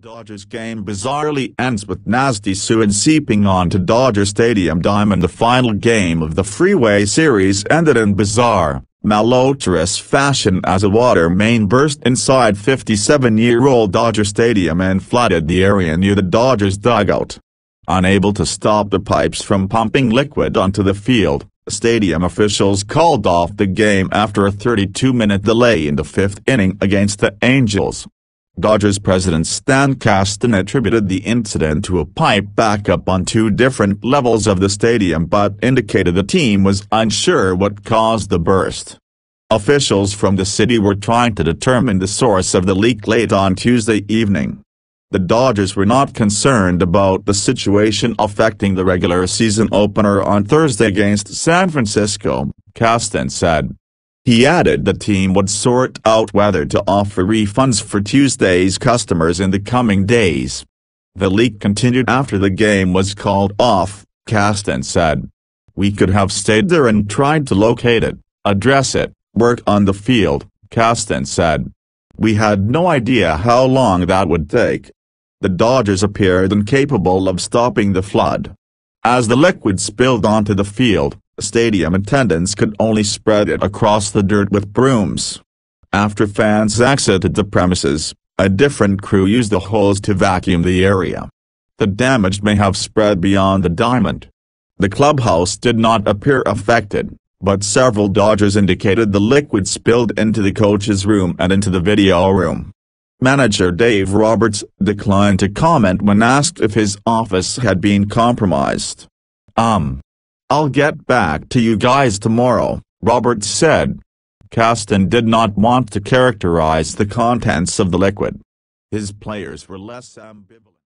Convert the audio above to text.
Dodgers game bizarrely ends with nasty sewage seeping onto Dodger Stadium diamond the final game of the Freeway Series ended in bizarre, malodorous fashion as a water main burst inside 57-year-old Dodger Stadium and flooded the area near the Dodgers dugout. Unable to stop the pipes from pumping liquid onto the field, stadium officials called off the game after a 32-minute delay in the fifth inning against the Angels. Dodgers president Stan Kasten attributed the incident to a pipe backup on two different levels of the stadium but indicated the team was unsure what caused the burst. Officials from the city were trying to determine the source of the leak late on Tuesday evening. The Dodgers were not concerned about the situation affecting the regular season opener on Thursday against San Francisco, Kasten said. He added the team would sort out whether to offer refunds for Tuesday's customers in the coming days. The leak continued after the game was called off, Kasten said. We could have stayed there and tried to locate it, address it, work on the field, Kasten said. We had no idea how long that would take. The Dodgers appeared incapable of stopping the flood. As the liquid spilled onto the field, stadium attendants could only spread it across the dirt with brooms. After fans exited the premises, a different crew used the hose to vacuum the area. The damage may have spread beyond the diamond. The clubhouse did not appear affected, but several Dodgers indicated the liquid spilled into the coach's room and into the video room. Manager Dave Roberts declined to comment when asked if his office had been compromised. Um. I'll get back to you guys tomorrow, Roberts said. Kasten did not want to characterize the contents of the liquid. His players were less ambivalent.